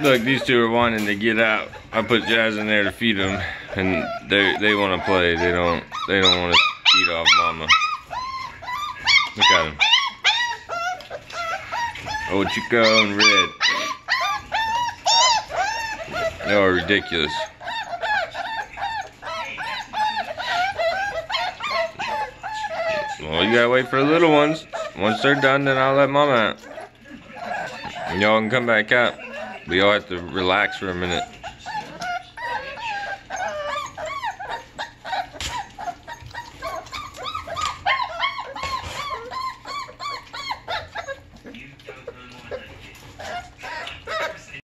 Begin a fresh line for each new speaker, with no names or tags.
Look, these two are wanting to get out. I put Jazz in there to feed them, and they they want to play. They don't they don't want to feed off Mama. Look at them. Oh, Chico and Red. They are ridiculous. Well, you gotta wait for the little ones. Once they're done, then I'll let Mama out. Y'all can come back out. We all have to relax for a minute.